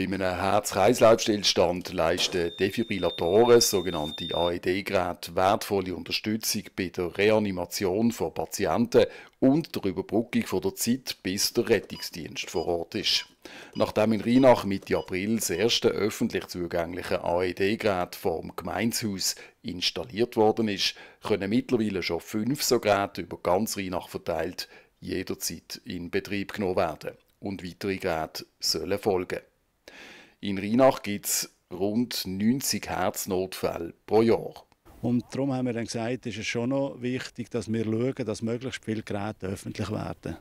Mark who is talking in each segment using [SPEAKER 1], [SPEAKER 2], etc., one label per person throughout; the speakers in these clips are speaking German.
[SPEAKER 1] Bei einem Herz-Kreislauf-Stillstand leisten Defibrillatoren, sogenannte AED-Geräte, wertvolle Unterstützung bei der Reanimation von Patienten und der Überbrückung der Zeit, bis der Rettungsdienst vor Ort ist. Nachdem in Rheinach Mitte April das erste öffentlich zugängliche AED-Gerät vom Gemeinshaus installiert worden ist, können mittlerweile schon fünf so Geräte über ganz Rheinach verteilt jederzeit in Betrieb genommen werden. Und weitere Geräte sollen folgen. In Rheinach gibt es rund 90 Herznotfälle pro Jahr.
[SPEAKER 2] Und darum haben wir dann gesagt, ist es schon noch wichtig, dass wir schauen, dass möglichst viele Geräte öffentlich werden.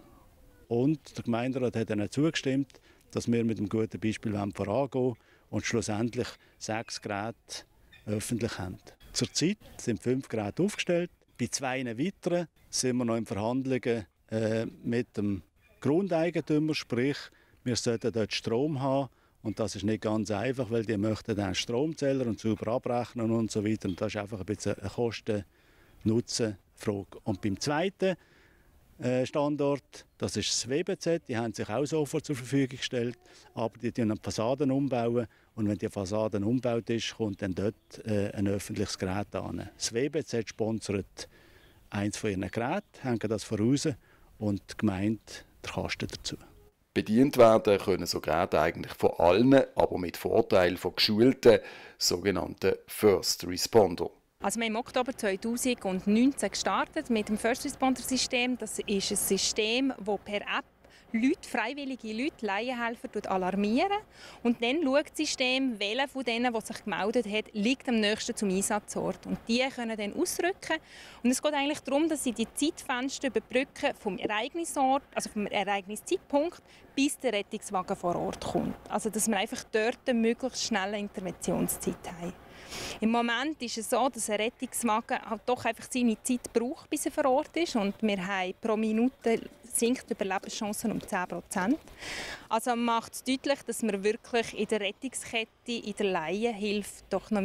[SPEAKER 2] Und der Gemeinderat hat dann zugestimmt, dass wir mit einem guten Beispiel vorangehen und schlussendlich sechs Geräte öffentlich haben. Zurzeit sind fünf Geräte aufgestellt. Bei zwei weiteren sind wir noch in Verhandlungen äh, mit dem Grundeigentümer, sprich, wir sollten dort Strom haben und das ist nicht ganz einfach, weil die möchten dann Stromzähler und sauber abrechnen und so weiter. Und das ist einfach ein bisschen eine Kosten-Nutzen-Frage. Und beim zweiten äh, Standort, das ist das WBZ, die haben sich auch sofort zur Verfügung gestellt, aber die bauen Fassaden umbauen und wenn die Fassaden umgebaut ist, kommt dann dort äh, ein öffentliches Gerät an. Das WBZ sponsert eins von ihren Geräten, hängen das voraus und die Gemeinde der Kosten dazu.
[SPEAKER 1] Bedient werden können so Geräte eigentlich von allen, aber mit Vorteil von geschulten sogenannten First Responder.
[SPEAKER 3] Also wir haben im Oktober 2019 gestartet mit dem First Responder System. Das ist ein System, das per App Leute, freiwillige Leute, Laienhelfer alarmieren und dann schaut das System, welcher von denen, der sich gemeldet hat, liegt am nächsten zum Einsatzort. Und die können dann ausrücken. Und es geht eigentlich darum, dass sie die Zeitfenster überbrücken vom Ereignisort, also vom Ereigniszeitpunkt, bis der Rettungswagen vor Ort kommt. Also dass wir einfach dort eine möglichst schnelle Interventionszeit haben. Im Moment ist es so, dass ein Rettungswagen halt doch einfach seine Zeit braucht, bis er vor Ort ist. Und wir haben pro Minute sinkt die Überlebenschancen um 10 Prozent. Also macht es deutlich, dass wir wirklich in der Rettungskette, in der Laienhilfe doch noch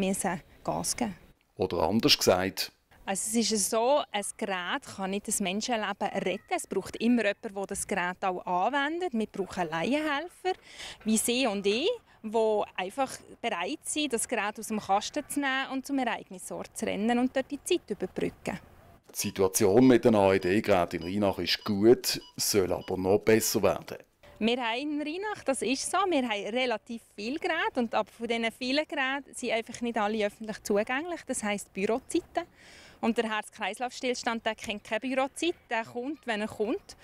[SPEAKER 3] Gas geben
[SPEAKER 1] Oder anders gesagt,
[SPEAKER 3] also es ist so, ein Gerät kann nicht das Menschenleben retten. Es braucht immer jemanden, der das Gerät auch anwendet. Wir brauchen Laienhelfer, wie Sie und ich, die einfach bereit sind, das Gerät aus dem Kasten zu nehmen und zum Ereignisort zu rennen und dort die Zeit zu überbrücken.
[SPEAKER 1] Die Situation mit den AED-Geräten in Rheinach ist gut, soll aber noch besser werden.
[SPEAKER 3] Wir haben in Rheinach, das ist so, wir haben relativ viele Geräte und aber von diesen vielen Geräten sind einfach nicht alle öffentlich zugänglich. Das heisst Bürozeiten. Und der Herz-Kreislauf-Stillstand kennt keine Bürozeit, der kommt, wenn er kommt.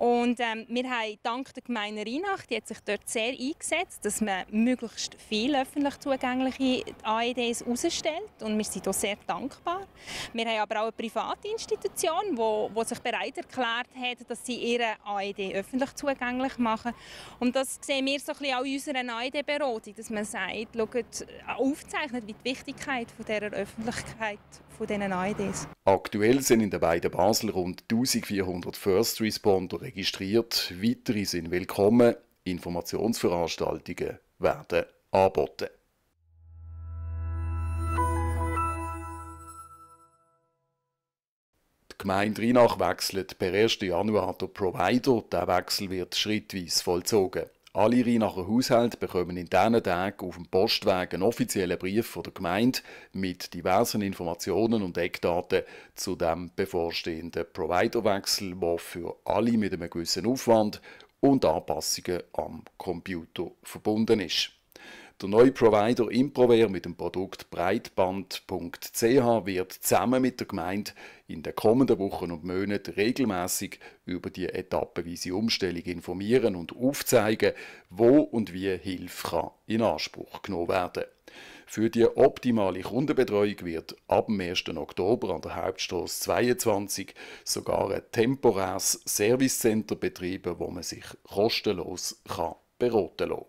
[SPEAKER 3] Und ähm, wir haben dank der Gemeinde Rheinach, die hat sich dort sehr eingesetzt, dass man möglichst viele öffentlich zugängliche AEDs herausstellt. Und wir sind hier sehr dankbar. Wir haben aber auch eine private Institution, die sich bereit erklärt hat, dass sie ihre AED öffentlich zugänglich machen. Und das sehen wir so ein bisschen auch in unserer AED-Beratung, dass man sagt, schaut, aufzeichnet, wie die Wichtigkeit von dieser Öffentlichkeit von diesen AEDs.
[SPEAKER 1] Aktuell sind in den beiden Basel rund 1400 First Responder registriert. Weitere sind willkommen. Informationsveranstaltungen werden angeboten. Die Gemeinde Rheinach wechselt per 1. Januar den Provider. Der Wechsel wird schrittweise vollzogen. Alle Rheinacher Haushalte bekommen in diesen Tagen auf dem Postweg einen offiziellen Brief von der Gemeinde mit diversen Informationen und Eckdaten zu dem bevorstehenden Providerwechsel, der für alle mit einem gewissen Aufwand und Anpassungen am Computer verbunden ist. Der neue Provider Improver mit dem Produkt breitband.ch wird zusammen mit der Gemeinde in den kommenden Wochen und Monaten regelmäßig über die etappenweise Umstellung informieren und aufzeigen, wo und wie Hilfe in Anspruch genommen werden kann. Für die optimale Kundenbetreuung wird ab dem 1. Oktober an der Hauptstraße 22 sogar ein temporäres Servicecenter betrieben, wo man sich kostenlos beraten kann.